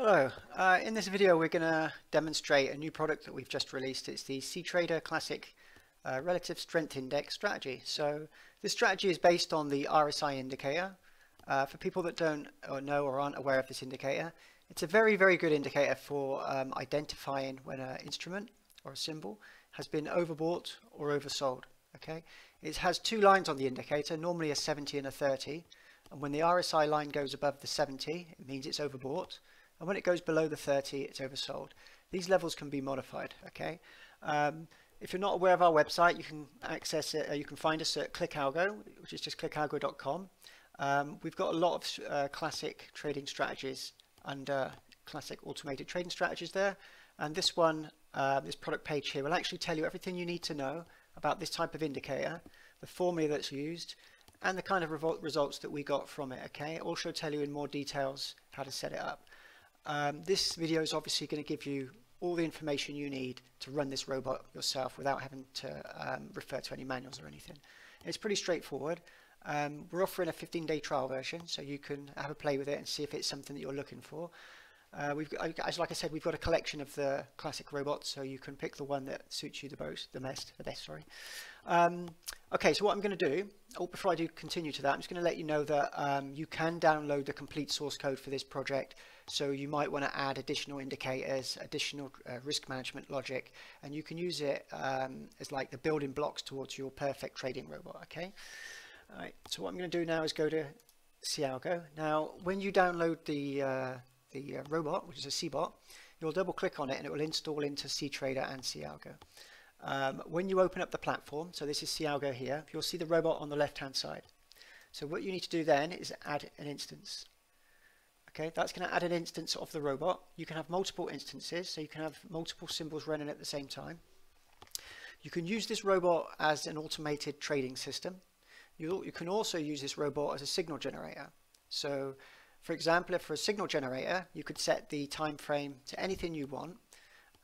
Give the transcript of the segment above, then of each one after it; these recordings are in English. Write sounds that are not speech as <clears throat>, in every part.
Hello, uh, in this video we're going to demonstrate a new product that we've just released. It's the CTrader Classic uh, Relative Strength Index strategy. So this strategy is based on the RSI indicator. Uh, for people that don't or know or aren't aware of this indicator, it's a very very good indicator for um, identifying when an instrument or a symbol has been overbought or oversold. Okay, It has two lines on the indicator, normally a 70 and a 30. And when the RSI line goes above the 70, it means it's overbought and when it goes below the 30 it's oversold. These levels can be modified okay? Um, if you're not aware of our website you can access it uh, you can find us at clickalgo which is just clickalgo.com um, we've got a lot of uh, classic trading strategies and uh, classic automated trading strategies there. And this one uh, this product page here will actually tell you everything you need to know about this type of indicator the formula that's used and the kind of results that we got from it okay? It also tell you in more details how to set it up um, this video is obviously going to give you all the information you need to run this robot yourself without having to um, refer to any manuals or anything. It's pretty straightforward. Um, we're offering a 15-day trial version, so you can have a play with it and see if it's something that you're looking for. Uh, we've got, as like I said, we've got a collection of the classic robots, so you can pick the one that suits you the most, the best, the best. Sorry. Um, okay, so what I'm going to do, oh, before I do continue to that, I'm just going to let you know that um, you can download the complete source code for this project. So you might want to add additional indicators, additional uh, risk management logic, and you can use it um, as like the building blocks towards your perfect trading robot. Okay. All right. So what I'm going to do now is go to cAlgo. Now, when you download the uh, the uh, robot, which is a CBot, you'll double click on it and it will install into CTrader and cAlgo. Um, when you open up the platform, so this is cAlgo here, you'll see the robot on the left hand side. So what you need to do then is add an instance. Okay, that's going to add an instance of the robot. You can have multiple instances, so you can have multiple symbols running at the same time. You can use this robot as an automated trading system. You, you can also use this robot as a signal generator. So for example, if for a signal generator, you could set the time frame to anything you want.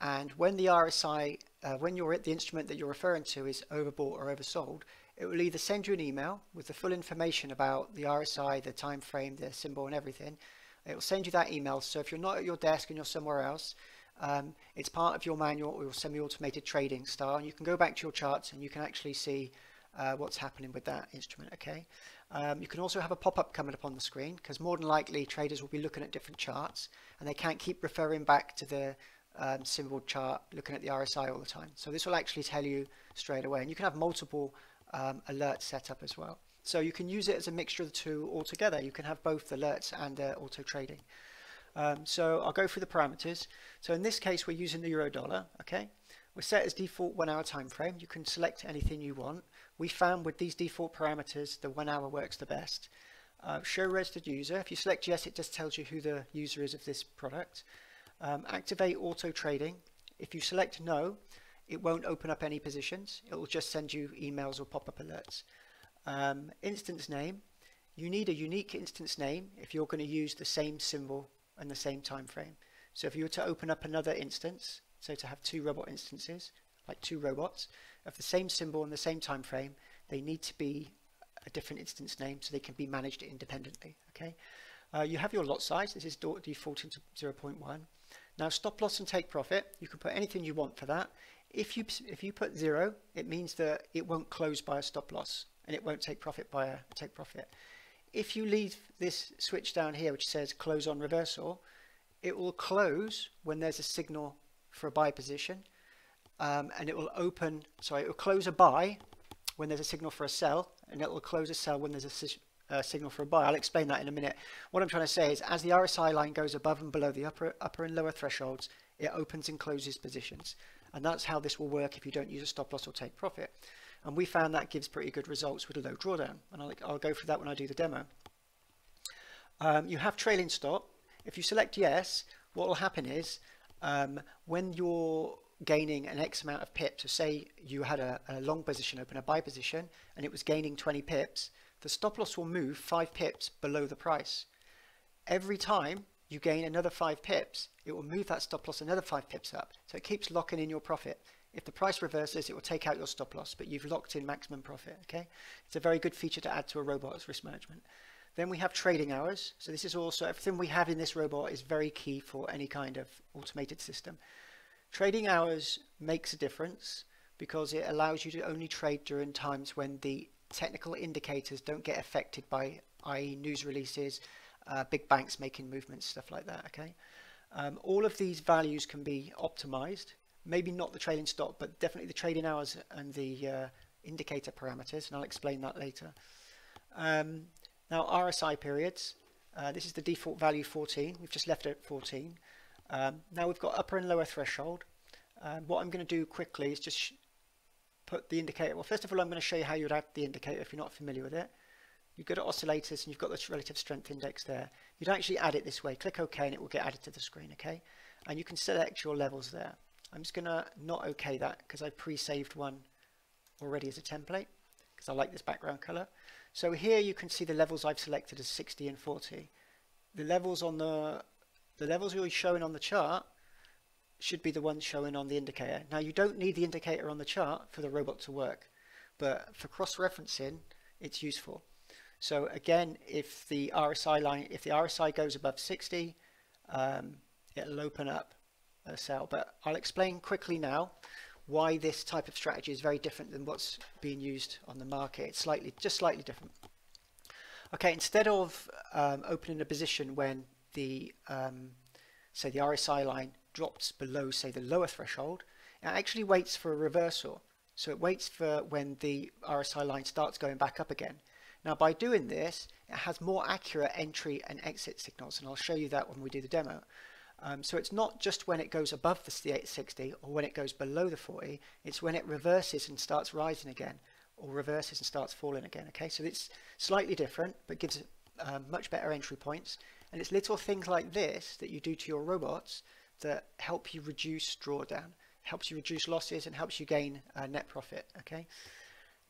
And when the RSI, uh, when you're at the instrument that you're referring to is overbought or oversold, it will either send you an email with the full information about the RSI, the time frame, the symbol and everything. It will send you that email. So if you're not at your desk and you're somewhere else, um, it's part of your manual or your semi-automated trading style. And you can go back to your charts and you can actually see uh, what's happening with that instrument. Okay. Um, you can also have a pop-up coming up on the screen because more than likely traders will be looking at different charts and they can't keep referring back to the um, symbol chart looking at the RSI all the time. So this will actually tell you straight away and you can have multiple um, alerts set up as well. So you can use it as a mixture of the two altogether. You can have both the alerts and uh, auto trading. Um, so I'll go through the parameters. So in this case, we're using the euro dollar. Okay, we're set as default one hour time frame. You can select anything you want. We found with these default parameters, the one hour works the best. Uh, show registered user. If you select yes, it just tells you who the user is of this product. Um, activate auto trading. If you select no, it won't open up any positions. It will just send you emails or pop-up alerts. Um, instance name. You need a unique instance name if you're going to use the same symbol and the same time frame. So if you were to open up another instance, so to have two robot instances, like two robots, of the same symbol and the same time frame, they need to be a different instance name so they can be managed independently. Okay, uh, You have your lot size. This is defaulting to 0.1. Now stop loss and take profit, you can put anything you want for that. If you, if you put zero, it means that it won't close by a stop loss and it won't take profit by a take profit. If you leave this switch down here which says close on reversal, it will close when there's a signal for a buy position um, and it will open, sorry, it will close a buy when there's a signal for a sell, and it will close a sell when there's a uh, signal for a buy. I'll explain that in a minute. What I'm trying to say is as the RSI line goes above and below the upper, upper and lower thresholds, it opens and closes positions. And that's how this will work if you don't use a stop loss or take profit. And we found that gives pretty good results with a low drawdown. And I'll, I'll go through that when I do the demo. Um, you have trailing stop. If you select yes, what will happen is um, when your gaining an X amount of pips, so say you had a, a, long position open, a buy position, and it was gaining 20 pips, the stop loss will move 5 pips below the price. Every time you gain another 5 pips, it will move that stop loss another 5 pips up. So it keeps locking in your profit. If the price reverses, it will take out your stop loss, but you've locked in maximum profit. Okay, It's a very good feature to add to a robot's risk management. Then we have trading hours. So this is also, everything we have in this robot is very key for any kind of automated system. Trading hours makes a difference because it allows you to only trade during times when the technical indicators don't get affected by, i.e. news releases, uh, big banks making movements, stuff like that, okay? Um, all of these values can be optimized, maybe not the trailing stop, but definitely the trading hours and the uh, indicator parameters, and I'll explain that later. Um, now RSI periods, uh, this is the default value 14, we've just left it at 14. Um, now we've got upper and lower threshold. Um, what I'm going to do quickly is just put the indicator, well first of all I'm going to show you how you would add the indicator if you're not familiar with it. You go to oscillators and you've got this relative strength index there. You'd actually add it this way, click OK and it will get added to the screen, okay? And you can select your levels there. I'm just going to not OK that because I pre-saved one already as a template because I like this background color. So here you can see the levels I've selected as 60 and 40. The levels on the the levels you're showing on the chart should be the ones showing on the indicator. Now you don't need the indicator on the chart for the robot to work, but for cross-referencing, it's useful. So again, if the RSI line, if the RSI goes above 60, um, it'll open up a sell. But I'll explain quickly now why this type of strategy is very different than what's being used on the market. It's slightly, just slightly different. Okay, instead of um, opening a position when the, um, say the RSI line drops below, say the lower threshold, it actually waits for a reversal. So it waits for when the RSI line starts going back up again. Now by doing this, it has more accurate entry and exit signals, and I'll show you that when we do the demo. Um, so it's not just when it goes above the 860 or when it goes below the 40, it's when it reverses and starts rising again or reverses and starts falling again. Okay, so it's slightly different, but gives um, much better entry points. And it's little things like this that you do to your robots that help you reduce drawdown, helps you reduce losses and helps you gain uh, net profit. Okay.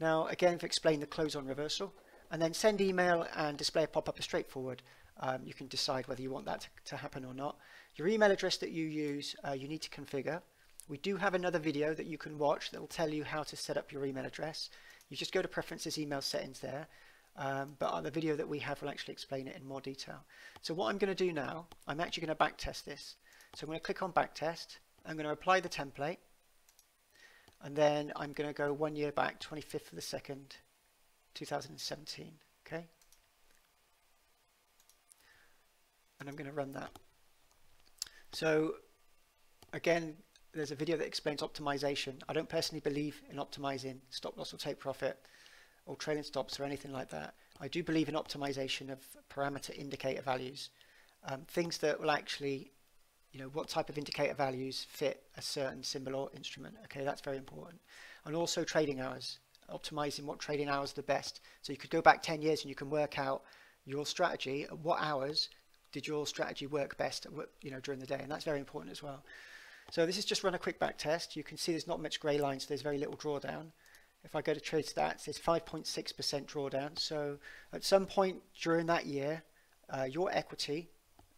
Now, again, to explain the close on reversal, and then send email and display a pop-up are straightforward. Um, you can decide whether you want that to, to, happen or not. Your email address that you use, uh, you need to configure. We do have another video that you can watch that will tell you how to set up your email address. You just go to preferences, email settings there. Um, but the video that we have will actually explain it in more detail. So what I'm going to do now, I'm actually going to backtest this. So I'm going to click on backtest. I'm going to apply the template. And then I'm going to go one year back, 25th of the 2nd, 2017. Okay. And I'm going to run that. So again, there's a video that explains optimization. I don't personally believe in optimizing stop loss or take profit or trailing stops or anything like that. I do believe in optimization of parameter indicator values, um, things that will actually, you know, what type of indicator values fit a certain symbol or instrument. Okay, that's very important. And also trading hours optimizing what trading hours are the best. So you could go back 10 years and you can work out your strategy, at what hours did your strategy work best you know, during the day, and that's very important as well. So this is just run a quick back test. You can see there's not much grey lines, so there's very little drawdown. If I go to trade stats, there's 5.6% drawdown. So at some point during that year, uh, your equity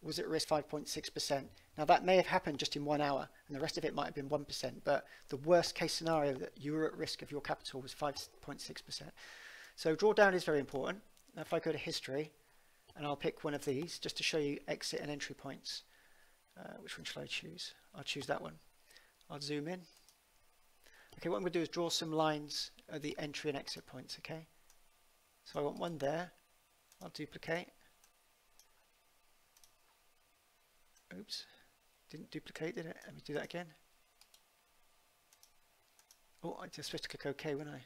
was at risk 5.6%. Now that may have happened just in one hour and the rest of it might have been 1%, but the worst case scenario that you were at risk of your capital was 5.6%. So drawdown is very important. Now if I go to history and I'll pick one of these just to show you exit and entry points. Uh, which one shall I choose? I'll choose that one. I'll zoom in. Okay, what I'm going to do is draw some lines at the entry and exit points, okay? So I want one there. I'll duplicate. Oops. Didn't duplicate, did it? Let me do that again. Oh, I just supposed to click OK, when I?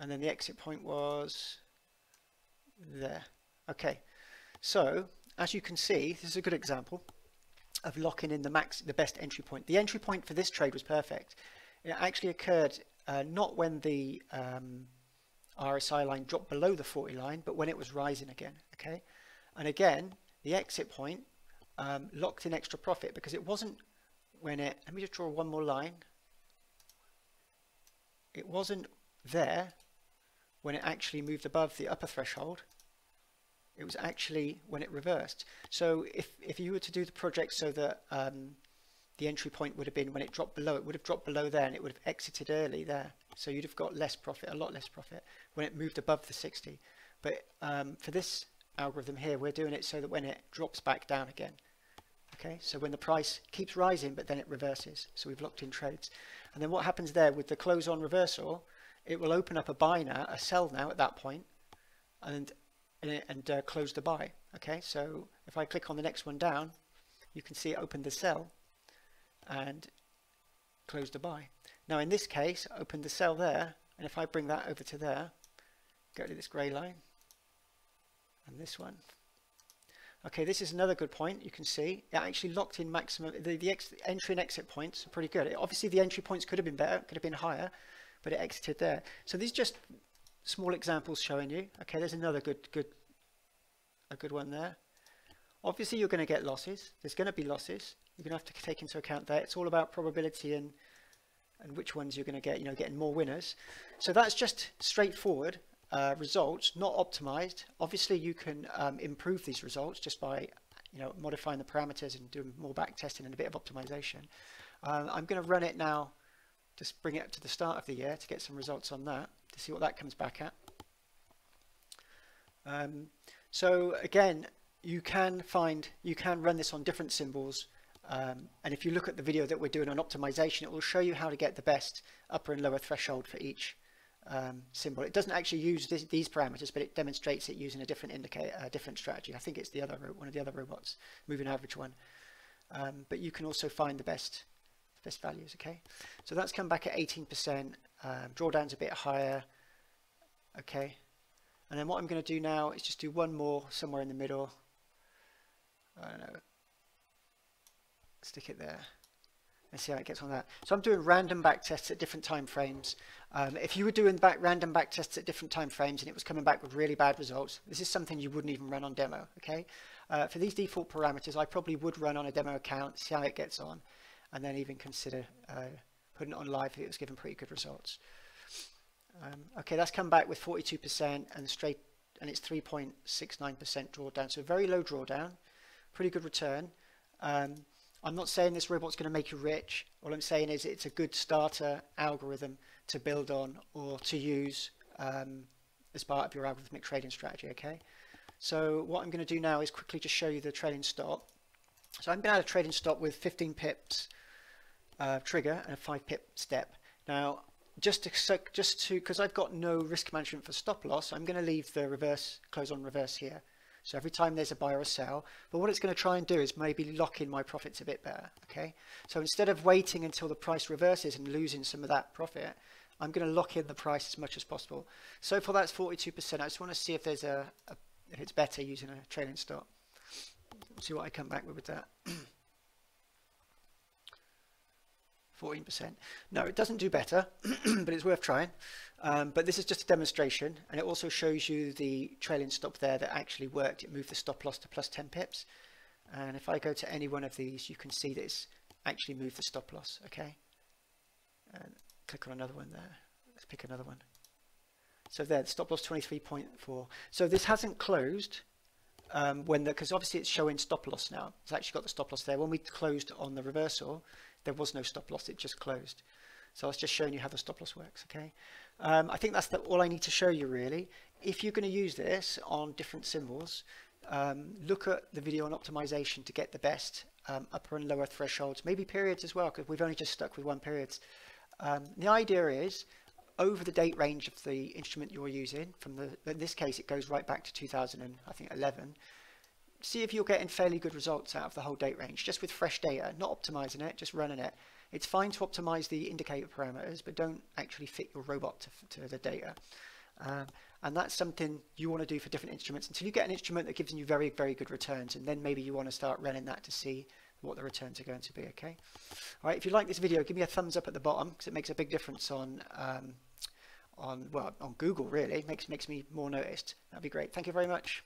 And then the exit point was there. Okay, so as you can see, this is a good example of locking in the max, the best entry point. The entry point for this trade was perfect. It actually occurred uh, not when the um, RSI line dropped below the 40 line, but when it was rising again. Okay, and again, the exit point um, locked in extra profit because it wasn't when it, let me just draw one more line. It wasn't there when it actually moved above the upper threshold. It was actually when it reversed. So if, if you were to do the project so that um, the entry point would have been when it dropped below, it would have dropped below there and it would have exited early there. So you'd have got less profit, a lot less profit when it moved above the 60. But um, for this algorithm here, we're doing it so that when it drops back down again, okay, so when the price keeps rising, but then it reverses. So we've locked in trades. And then what happens there with the close on reversal, it will open up a buy now, a sell now at that point, and and, uh, close the buy. Okay, so if I click on the next one down, you can see it opened the sell and close the buy. Now in this case, open the sell there, and if I bring that over to there, go to this grey line, and this one. Okay, this is another good point. You can see it actually locked in maximum. The, the entry and exit points are pretty good. It, obviously, the entry points could have been better, could have been higher, but it exited there. So these just small examples showing you. Okay, there's another good, good, a good one there. Obviously, you're going to get losses. There's going to be losses. You're going to have to take into account that. It's all about probability and and which ones you're going to get, you know, getting more winners. So that's just straightforward uh, results, not optimized. Obviously, you can um, improve these results just by, you know, modifying the parameters and doing more back testing and a bit of optimization. Um, I'm going to run it now, just bring it up to the start of the year to get some results on that, to see what that comes back at. Um, so again, you can find, you can run this on different symbols um, and if you look at the video that we're doing on optimization, it will show you how to get the best upper and lower threshold for each um, symbol. It doesn't actually use this, these parameters, but it demonstrates it using a different indicator, a different strategy. I think it's the other one of the other robots, moving average one. Um, but you can also find the best best values. Okay, so that's come back at 18%. Um, drawdown's a bit higher. Okay, and then what I'm going to do now is just do one more somewhere in the middle. I don't know stick it there and see how it gets on that. So I'm doing random back tests at different time frames. Um, if you were doing back random back tests at different time frames and it was coming back with really bad results, this is something you wouldn't even run on demo. Okay, uh, for these default parameters, I probably would run on a demo account, see how it gets on, and then even consider uh, putting it on live if it was giving pretty good results. Um, okay, that's come back with 42% and straight, and it's 3.69% drawdown. So very low drawdown, pretty good return. Um, I'm not saying this robot's going to make you rich. All I'm saying is it's a good starter algorithm to build on or to use um, as part of your algorithmic trading strategy, okay? So what I'm going to do now is quickly just show you the trading stop. So I'm going to add a trading stop with 15 pips uh, trigger and a 5 pip step. Now, just to, just to, because I've got no risk management for stop loss, I'm going to leave the reverse, close on reverse here. So every time there's a buy or a sell, but what it's going to try and do is maybe lock in my profits a bit better. Okay, so instead of waiting until the price reverses and losing some of that profit, I'm going to lock in the price as much as possible. So for that's 42%. I just want to see if there's a, a if it's better using a trailing stop. See what I come back with with that. <clears throat> 14%. No, it doesn't do better, <clears throat> but it's worth trying. Um, but this is just a demonstration, and it also shows you the trailing stop there that actually worked. It moved the stop loss to plus 10 pips. And if I go to any one of these, you can see that it's actually moved the stop loss, okay? And click on another one there. Let's pick another one. So there, the stop loss 23.4. So this hasn't closed um, when the, because obviously it's showing stop loss now. It's actually got the stop loss there. When we closed on the reversal, there was no stop loss, it just closed. So I was just showing you how the stop loss works, okay? Um, I think that's the, all I need to show you really. If you're going to use this on different symbols, um, look at the video on optimization to get the best um, upper and lower thresholds, maybe periods as well, because we've only just stuck with one period. Um, the idea is over the date range of the instrument you're using, from the, in this case it goes right back to 2011, see if you're getting fairly good results out of the whole date range, just with fresh data, not optimizing it, just running it. It's fine to optimize the indicator parameters, but don't actually fit your robot to, to the data. Um, and that's something you want to do for different instruments until you get an instrument that gives you very, very good returns. And then maybe you want to start running that to see what the returns are going to be, okay? All right, if you like this video, give me a thumbs up at the bottom because it makes a big difference on, um, on well, on Google, really. It makes, makes me more noticed. That'd be great. Thank you very much.